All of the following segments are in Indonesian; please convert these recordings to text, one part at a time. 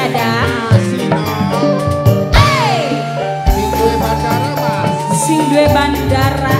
ada. Sing duwe bandara. Ayah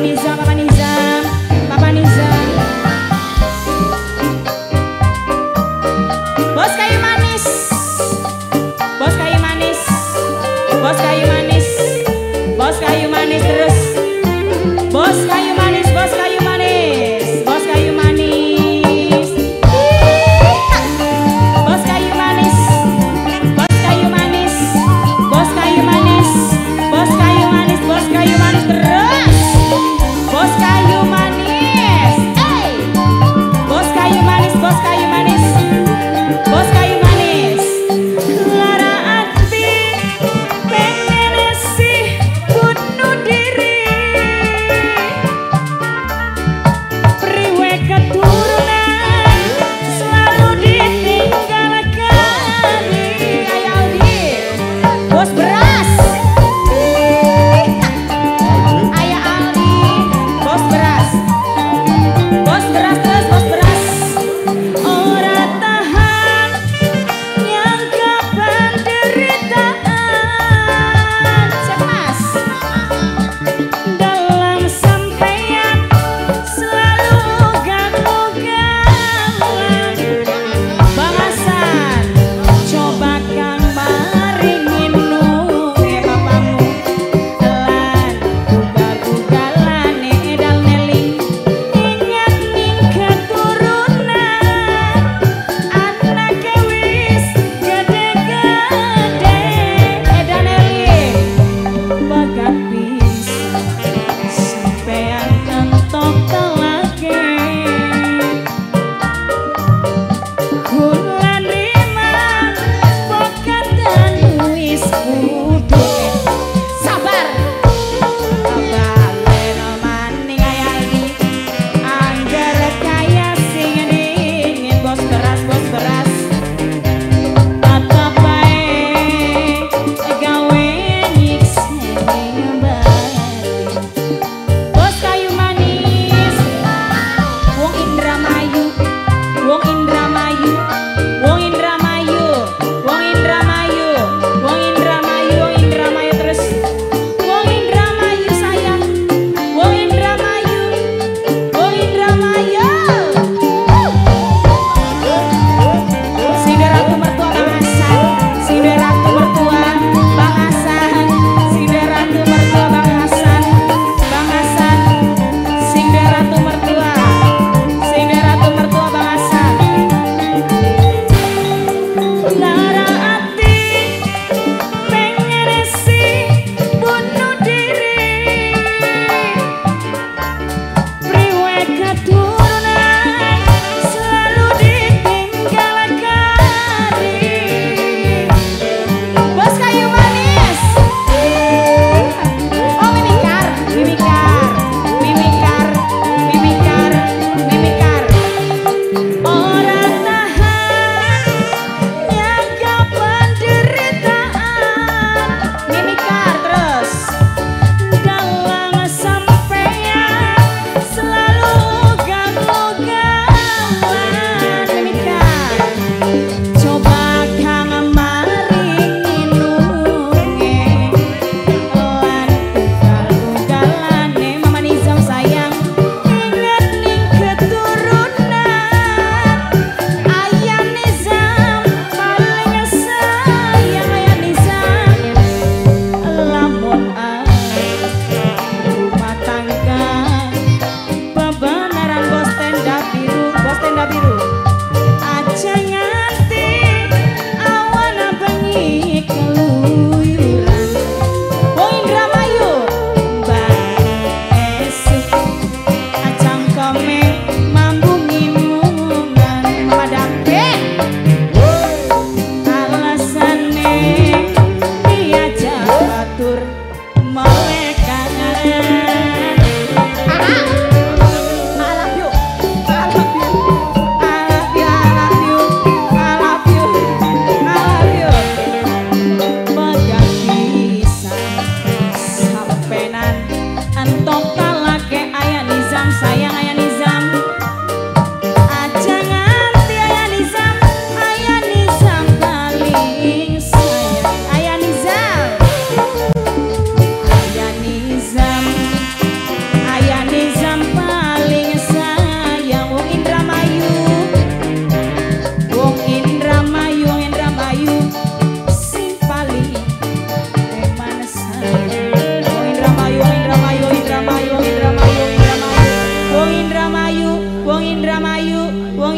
Anizama